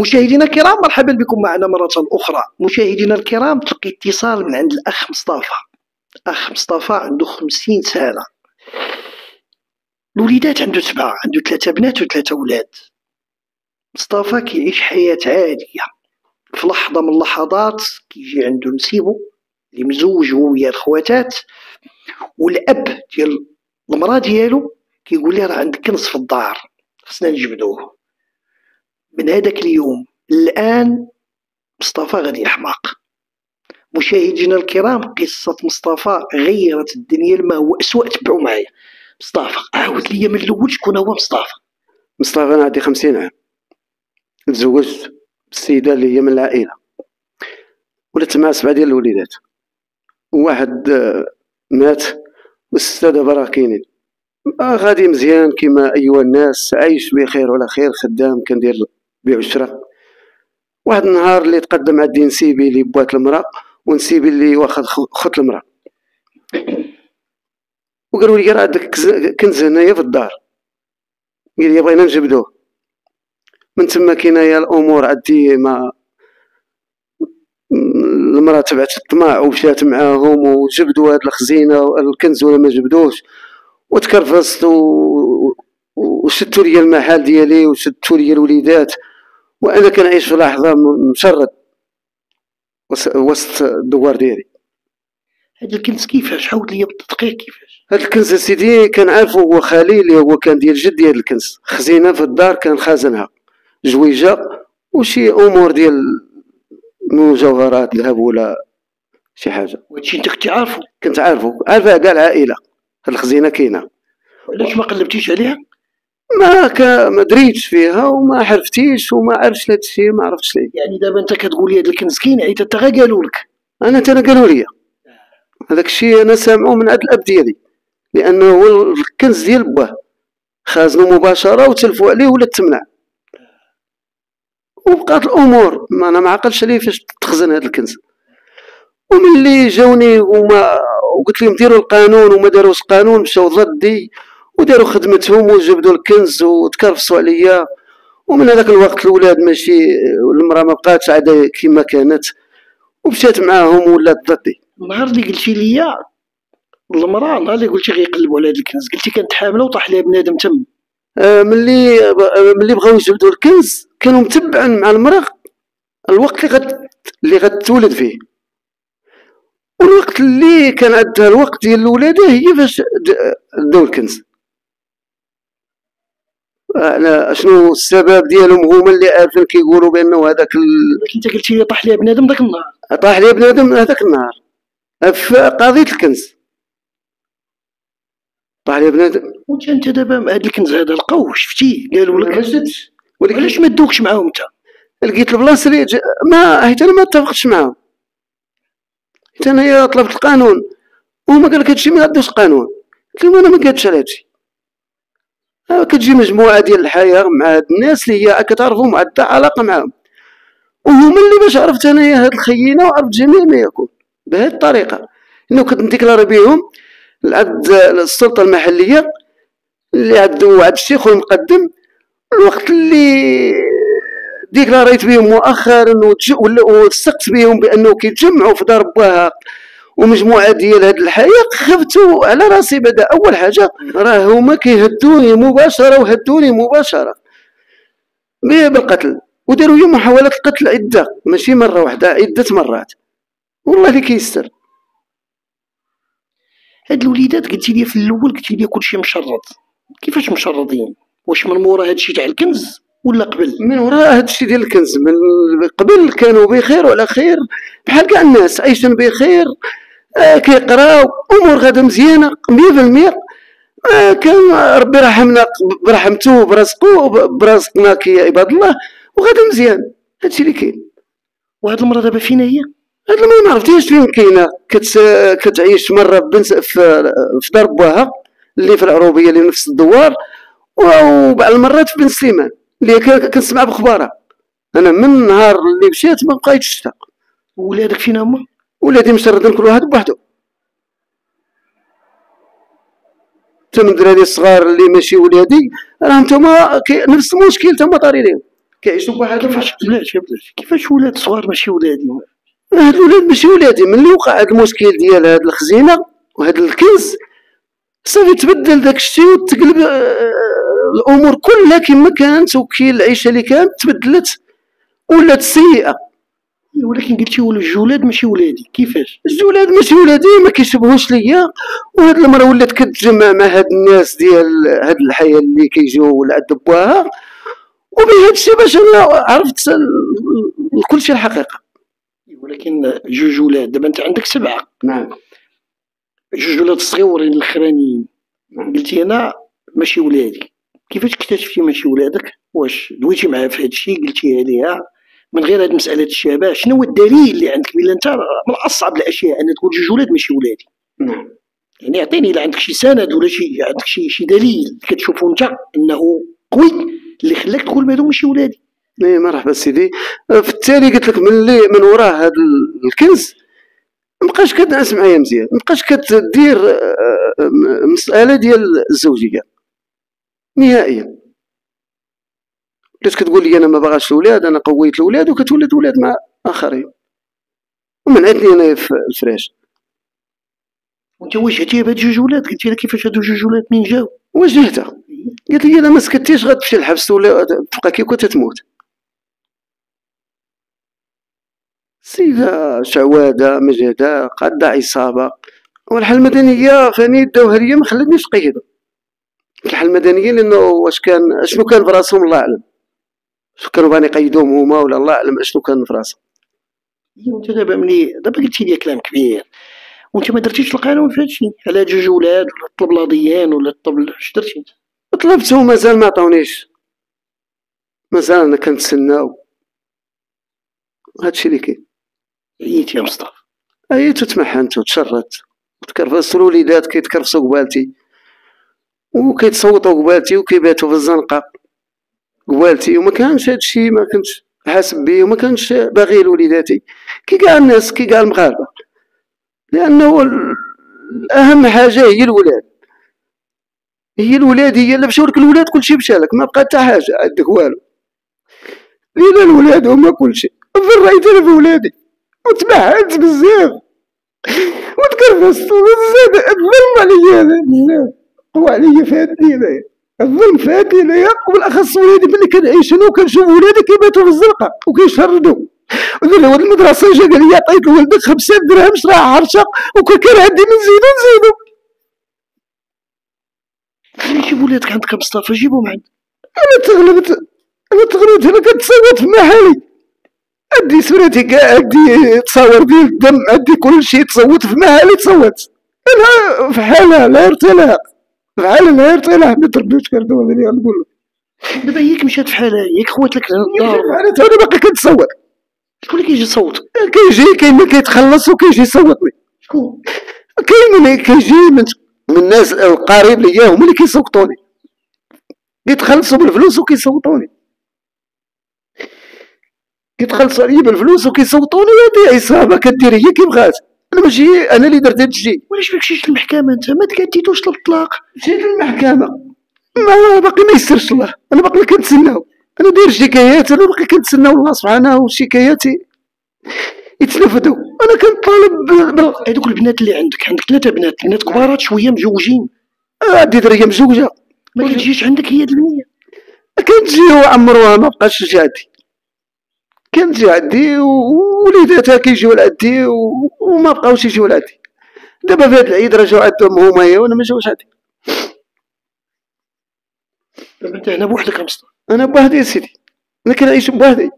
مشاهدينا الكرام مرحبا بكم معنا مرة أخرى. مشاهدينا الكرام تلقي اتصال من عند الأخ مصطفى. أخ مصطفى عنده خمسين سنة. الوليدات عنده سبعة عنده ثلاثة بنات وثلاثة ولاد مصطفى كيعيش حياة عادية. في لحظة من اللحظات كيجي عنده نسيبو اللي مزوج هو ويا الخواتات والأب ديال المرا ديالو كيقول ليه راه عندك كنز في الدار خصنا نجبدوه. من هذاك اليوم الآن مصطفى غادي يحماق. مشاهدينا الكرام قصة مصطفى غيرت الدنيا لما هو أسوأ تبعوا معايا. مصطفى عاود لي من الأول شكون هو مصطفى؟ مصطفى أنا عندي خمسين عام. تزوجت بالسيدة اللي هي من العائلة. ولدت مع سبعة ديال الوليدات. واحد آه، مات والستة دابا راه كاينين. آه غادي مزيان كيما أيوا الناس عايش بخير وعلى خير خدام كندير والشراء واحد النهار اللي تقدم عندي نسيبي اللي بوات المرأة ونسيبي اللي واخد خط المرأة. وقالوا لي راه عندك كنز هنايا في الدار. قال لي بغينا نجبدوه. من تما هي الأمور عندي ما المرأة تبعت الطمع ومشات معاهم وجبدوا هاد الخزينة الكنز ولا ما جبدوش. وتكرفصت و... وشدتوا لي المحل ديالي وشدتوا لي الوليدات. وأنا كنعيش في لحظه مشرد وس- وسط الدوار ديالي. هذا الكنز كيفاش؟ عاود لي بالتدقيق كيفاش؟ هاد الكنز سيدي كنعرفو هو خالي اللي هو كان ديال جدي هاد الكنز. خزينة في الدار كان خازنها. جويجة وشي أمور ديال مجوهرات ذهب ولا شي حاجة. وهادشي أنت كنتي عارفو كنت عارفو عارفها كاع العائلة. هاد الخزينة كاينة. علاش ما قلبتيش عليها؟ ما كا ما دريتش فيها وما حرفتيش وما عرفتش هاد الشيء ما عرفتش ليه يعني دابا انت كتقول لي هذا الكنز كاين حيت حتى غا قالوا لك. أنا تانا قالوا لي. هذاك الشيء أنا سامعه من عند الأب ديالي لأنه هو الكنز ديال باه خازنه مباشرة وتلفوا عليه ولا تمنع. وبقات الأمور ما أنا ما عقلش عليه فاش تخزن هذا الكنز. وملي جاوني وما وقلت لهم ديروا القانون وما داروش القانون مشاو ضدي. وداروا خدمتهم وجبدوا الكنز وتكرفصوا عليا. ومن هذاك الوقت الاولاد ماشي المرأة ما بقاتش عاد كما كانت. ومشات معاهم ولات ضدي. النهار اللي قلتي لي المرأة النهار اللي قلتي غيقلبوا على هذا الكنز. قلتي كانت حاملة وطاح ليها بنادم تم. آه، ملي آه، ملي بغاو يجبدوا الكنز كانوا متبعا مع المرأة الوقت اللي غد اللي غتولد فيه. والوقت اللي كان عندها الوقت ديال الولادة هي فاش داو الكنز. شنو السبب ديالهم هما اللي عارفين كيقولوا بأنه هذاك ال- أنت قلتي لي طاح ليها بنادم ذاك النهار. طاح لي بنادم هذاك النهار. في قضية الكنز. طاح لي بنادم. وانت انت دابا مع هذا الكنز هذا لقاوه شفتيه قالوا ما لك شفتش. ولكن علاش ما دوكش معاهم انت؟ لقيت البلاصة اللي ج- ما حيت أنا ما اتفقتش معاهم. حيت انايا طلبت القانون. وهما قال لك هادشي ما عندوش قانون. قلت لهم أنا ما قادش على هادشي. كتجي مجموعة ديال الحياة مع هاد الناس اللي هي كتعرفهم عندها علاقة معاهم. وهما اللي باش عرفت انايا هاد الخينة وعرفت جميع ما يكون بهذه الطريقة. إنه كنت نديكلاري بهم عند السلطة المحلية اللي عند الشيخ المقدم الوقت اللي ديكلاريت بهم مؤخرا وثقت بهم بأنه كيتجمعوا في دار باها ومجموعة ديال هاد الحياة خفتوا على راسي. بعدا أول حاجة راه هما كيهدوني مباشرة وهدوني مباشرة ب- بالقتل. وداروا لي محاولات القتل عدة ماشي مرة واحدة عدة مرات. والله اللي كيستر. هاد الوليدات قلتي لي في الأول قلتي لي كلشي مشرد كيفاش مشردين؟ واش من مورا هادشي تاع الكنز ولا قبل؟ من وراء هذا الشيء ديال الكنز. من قبل كانوا بخير وعلى خير. بحال كاع الناس عايشين بخير. كيقراو. امور غادا مزيانة 100% آه كان ربي رحمنا برحمته برزقه برزقنا كي عباد الله وغادا مزيان. هادشي اللي كاين. وهاد المراه دابا فين هي؟ هاد المرة ما عرفتيش فين كاينة. كت كتعيش مره بنت في في دار بواها اللي في العروبية اللي نفس الدوار. وبعض المرات في بن سليمان اللي كنسمع بخبارها أنا من النهار اللي مشيت ما بقيتش شتا ولادك فين هما؟ ولادي مشردين كل واحد بوحدو. من الدراري الصغار اللي ماشي ولادي راهم تما نفس المشكل تما طاري ليهم. كيعيشوا بواحد كيفاش؟ بلاش بلاش. كيفاش ولاد صغار ماشي ولادي؟ هاد الولاد ماشي ولادي. من اللي وقع هاد المشكل ديال هاد الخزينة وهاد الكنز صافي تبدل داك الشيء وتقلب آه، الأمور كلها كما كانت وكي العيشة اللي كانت تبدلت ولات سيئه ولكن قلتي الجولاد ماشي ولادي كيفاش؟ الجولاد ماشي ولادي ما كيشبهوش ليا. وهاد المرا ولات كتجمع مع هاد الناس ديال هاد الحياة اللي كيجيو لعند باها وبهذا الشيء باش أنا عرفت كل شيء الحقيقة. ولكن جوج ولاد دابا أنت عندك سبعة. نعم. جوج ولاد صغيورين الأخرانيين. قلتي أنا ماشي ولادي. كيفاش اكتشفتي ماشي ولادك؟ واش دويتي معاه في هذا الشيء قلتيها ليها. من غير هذه مسألة الشباب شنو هو الدليل اللي عندك بلا انت من اصعب الأشياء ان تقول جوج ولاد ماشي ولادي؟ نعم. يعني اعطيني إلا عندك شي سند ولا شي عندك شي شي دليل كتشوفو انت إنه قوي اللي خلاك تقول ما ماشي ولادي. إيه مرحبا سيدي. في التالي قلت لك من اللي من وراء هذا الكنز مبقاش كتنعس معايا مزيان مبقاش كتدير مسألة ديال الزوجية. نهائيا. ولات كتقول لي أنا ما باغاش الأولاد؟ أنا قويت الأولاد وكتولد أولاد مع آخرين. ومنعتني أنا في الفراش وأنت واجهتيها بهاد جوج ولاد؟ قلتي لها كيفاش هادو جوج ولاد؟ من جاو. واجهتها قالت لي أنا ما سكتيش غتمشي للحبس ولا تبقى كي كنت تموت. سيدة شعوادة مجهدة قادة عصابة. والحالة المدنية فاني داوها ليا ما خلتنيش قيد الحالة المدنية لأنه واش كان شنو كان في راسهم الله أعلم. كانوا باني يقيدوهم هما ولا الله أعلم شنو كان في راسهم وانت دابا ملي دابا قلتي لي كلام كبير. وانت ما درتيش القانون في هادشي. على جوج ولاد ولا طلب لاضيين ولا طلب اش درتي طلبت ومازال ما عطاونيش. مازال أنا كنتسناو هادشي اللي كاين. عييت يا مصطفى. عييت وتمحنت وتشردت وتكرفست الوليدات كيتكرفسوا قبالتي. وكيتصوتوا قبالتي وكيباتوا في الزنقة. قبالتي وما كانش هادشي ما كنتش حاسب بيه وما كانش باغي لوليداتي. كي كاع الناس كي كاع المغاربة لأنه أهم حاجة هي الولاد. هي الولاد هي اللي مشاو لك الولاد كلشي مشالك ما بقى حتى حاجة عندك والو. لينا الولاد هما كلشي. فريت أنا في ولادي. وتبعدت بزاف. وتكرفست وزاد الظلم عليا هذا بزاف هو عليا فاتني هذايا الظلم فاتني انايا وبالاخص ولادي ملي كنعيش أنا وكنشوف ولادي كيباتوا في الزنقه وكيشردوا. ودير له المدرسة جا قال لي عطيت لولدك خمسة دراهم شرا عرشه وكون كان عندي من زيدو نزيدو جيب ولادك عندك مصطفى؟ جيبهم عندك أنا تغلبت أنا تغلبت أنا كنتصوت في محالي عندي سورتي كاع عندي تصاور ديال الدم عندي كل شيء تصوت في محالي تصوت. أنا في حالة لا ارتلاع حالة لا ارتلاع ما تردوش كردو اللي نقول دابا هيك مشات في حالها هيك خوات لك الدار أنا باقي كنتصور شكون اللي كيجي يصوت؟ كيجي كاين اللي كيتخلص وكيجي يصوتني شكون؟ كاين اللي كيجي من من الناس القريب ليا هما اللي كيصوتوني. كيتخلصوا بالفلوس وكيصوتوني. كيتخلصوا عليا بالفلوس وكيصوتوني هادي عصابه كدير هي كي بغات. أنا ماشي أنا اللي درت هاد الشيء. وعلاش ما مشيتش للمحكمه أنت؟ ما تكديتوش للطلاق. مشيت للمحكمة. ما باقي ما يسرش الله. أنا باقي كنتسناو. أنا داير شكايات أنا باقي كنتسناو الله سبحانه وشكاياتي يتنفذوا. أنا كنطالب. هذوك البنات اللي عندك عندك ثلاثة بنات بنات كبارات شوية مزوجين عندي درية مزوجه ما كتجيش عندك هي البنيه كنتجي وعمروها ما بقاش تجي كنتجي عندي ووليداتها كيجيو لعندي وما بقاوش يجيو لعندي. دابا في هاد العيد رجعوا عندهم هما هي وأنا ما جاوش عندي. دابا انت هنا بوحدك مصطفى. أنا بوحدي سيدي. أنا كنعيش بوحدي.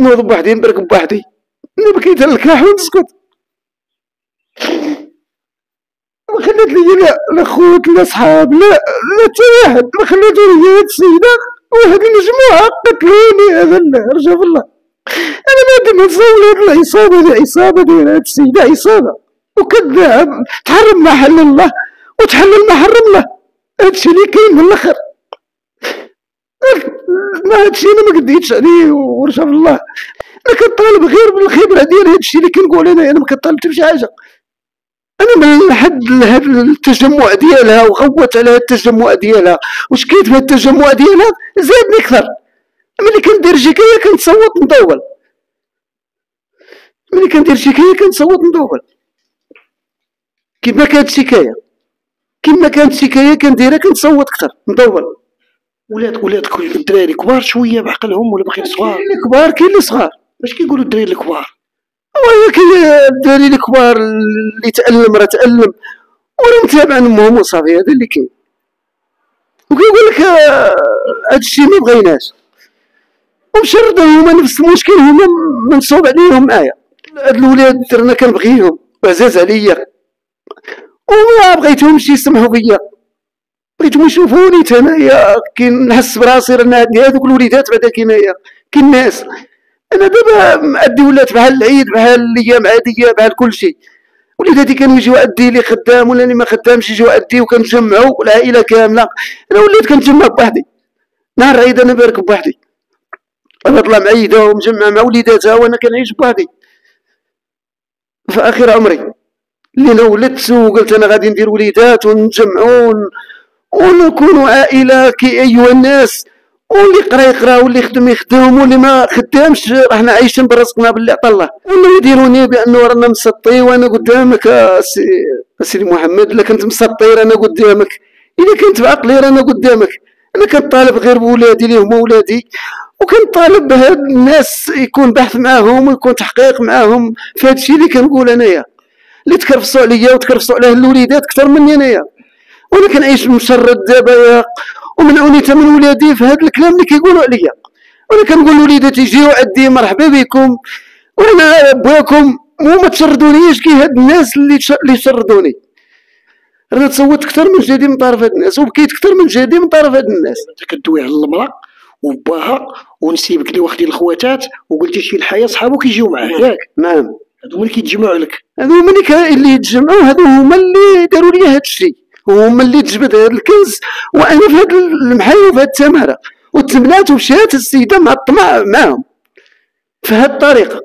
نوض بوحدي نبرك بوحدي. أنا بكيت على الكلاح ونسكت. ما خلات لي لا لا خوت لا صحاب لا لا حتى واحد. ما خلاتو لي هاد السيدة. واحد المجموعة قتلوني هذا رجع الله. أنا ما نتصور هاد العصابة هادي عصابة ديال هاد السيدة عصابة وكذاب. تحرم ما حل الله وتحلل ما حرم الله هادشي اللي كاين من الآخر. ما هادشي أنا ما قديتش عليه ورجع الله. أنا كنطالب غير بالخبره ديال هادشي اللي كنقول أنا أنا ما كنطالب حتى بشي حاجة. أنا من حد هاد التجمع ديالها وغوت على التجمع ديالها. وشكيت بهاد التجمع ديالها؟ زادني أكثر. ملي كندير شكاية كنتصوت مطول ملي كندير شكاية كنتصوت مطول كيما كانت شكاية كيما كانت شكاية كنديرها كنتصوت كتر مطول ولاد ولاد الدراري كبار شوية بعقلهم ولا باقيين صغار؟ كاين اللي كبار كاين اللي صغار. اش كيقولوا الدراري الكبار؟ وهي كاين الدراري الكبار اللي تألم راه تألم. وراه متابع أمهم وصافي هذا اللي كاين. وكيقول لك آه، هاد الشيء ما بغيناش. ومشردة هما نفس المشكل هما منصوب عليهم معايا هاد الولاد رانا كنبغيهم وعزاز عليا. وما بغيتهمش يسمحوا فيا بغيتهم يشوفوني تنايا نحس براسي رانا عندي هادوك الوليدات بعدا كينايا كي الناس. أنا دابا مأدي ولات بحال العيد بحال الأيام عادية بحال كل شيء. وليداتي كانوا يجيو عندي لي خدام ولا اللي ما خدامش يجيو عندي وكنتجمعوا العائله كاملة. أنا وليت كنتجمع بوحدي. نهار العيد أنا بارك بوحدي. أنا طلع معيده ومجمع مع وليداتها وأنا كنعيش بوحدي في آخر عمري اللي أنا ولدت وقلت أنا غادي ندير وليدات ونتجمعوا ونكونوا عائلة كي أيها الناس. واللي قرا يقرا واللي يخدم يخدم واللي ما خدامش راحنا عايشين برزقنا باللي عطا الله. ولا يديروني بأنه رانا مسطي وأنا قدامك سي... سيدي محمد. إلا كنت مسطي رانا قدامك. اذا كنت بعقلي رانا قدامك. أنا كنطالب غير بولادي اللي هما ولادي. وكنطالب بهاد الناس يكون بحث معاهم ويكون تحقيق معاهم في هذا الشيء اللي كنقول انايا. اللي تكرفصوا عليا وتكرفصوا على الوليدات أكثر مني أنايا. وأنا كنعيش مشرد دابا ومنعوني حتى من ولادي في هذا الكلام اللي كيقولوا عليا. وأنا كنقول لوليداتي جيو عندي مرحبا بكم. وأنا بواكم وما تشردونيش كي هاد الناس اللي اللي شردوني أنا تصوت أكثر من جهدي من طرف هاد الناس وبكيت أكثر من جهدي من طرف هاد الناس. أنت كدوي على المرأة؟ وباها ونسيبك اللي واخدين الخواتات وقلتي شي الحياة صحابك يجيو معاه ياك؟ نعم. هادو اللي كيتجمعوا لك. هادو هما اللي اللي يتجمعوا هادو هما اللي داروا لي هاد الشيء هما اللي تجبد هذا الكنز. وأنا في هذا المحل وفي هذه التمارة. وتملات ومشات السيدة مع الطمع معاهم. في هذه الطريقة.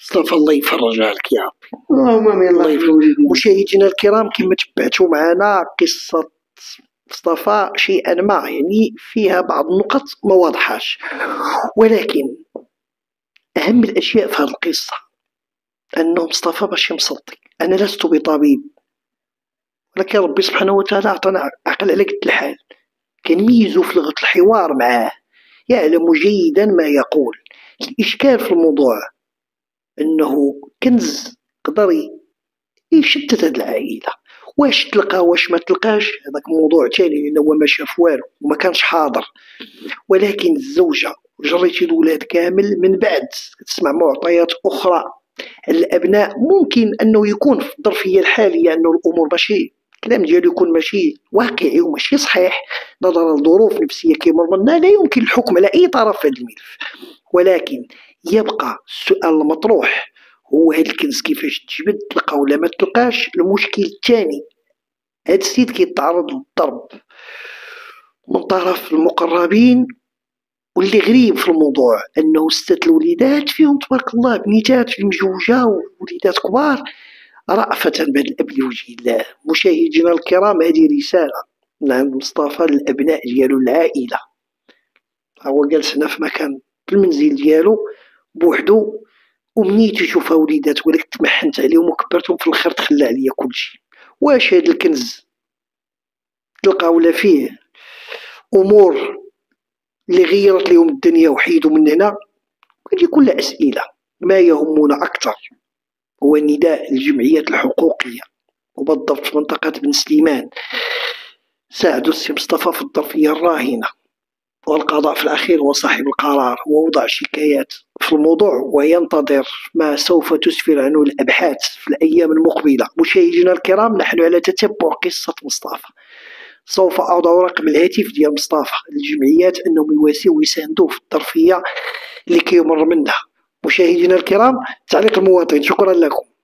مصطفى الله يفرج عليك يا ربي. اللهم آمين. الله يفرج. مشاهدينا الكرام كما تبعتوا معنا قصة مصطفى شيئا ما يعني فيها بعض النقط ما واضحاش. ولكن أهم الأشياء في هذه القصة أنه مصطفى ماشي مسطي أنا لست بطبيب. ولكن ربي سبحانه وتعالى عطانا عقل على قد الحال. كنميزو في لغة الحوار معاه. يعلم جيدا ما يقول. الإشكال في الموضوع أنه كنز قدر يشتت هاد العائلة. واش تلقى واش ما تلقاش؟ هذاك موضوع تاني لأنه هو ما شاف والو وما كانش حاضر. ولكن الزوجة جريتي الولاد كامل من بعد تسمع معطيات أخرى. الأبناء ممكن أنه يكون في الظرفية الحالية أنه الأمور ماشي الكلام ديالو يكون ماشي واقعي وماشي صحيح. نظرا لظروف نفسية كيمر منا لا يمكن الحكم على أي طرف في هذا الملف. ولكن يبقى السؤال المطروح. هو هاد الكنز كيفاش تجبد تلقى ولا ما تلقاش المشكل الثاني هاد السيد كيتعرض للضرب من طرف المقربين واللي غريب في الموضوع انه ستة الوليدات فيهم تبارك الله بنيتات مجوجة ووليدات كبار رأفة بالأب لوجه الله. مشاهدينا الكرام هذه رسالة من عند مصطفى للأبناء ديالو العائلة. هو جالس هنا في مكان في المنزل ديالو بوحدو. ومنيت يشوف وليدات ولكن تمحنت عليهم وكبرتهم في الآخر تخلى عليا كلشي. واش هاد الكنز؟ تلقى ولا فيه أمور اللي غيرت لهم الدنيا وحيدوا من هنا؟ هذه كلها أسئلة ما يهمنا أكثر. هو نداء الجمعيات الحقوقية وبالضبط في منطقة بن سليمان. ساعدوا السي مصطفى في الظرفية الراهنة. والقضاء في الأخير هو صاحب القرار ووضع شكايات في الموضوع وينتظر ما سوف تسفر عنه الأبحاث في الأيام المقبلة. مشاهدينا الكرام نحن على تتبع قصة مصطفى. سوف أضع رقم الهاتف ديال مصطفى. للجمعيات أنهم يواسيوا ويساندوه في الظرفية اللي كيمر منها. مشاهدينا الكرام تعليق المواطن شكرا لكم.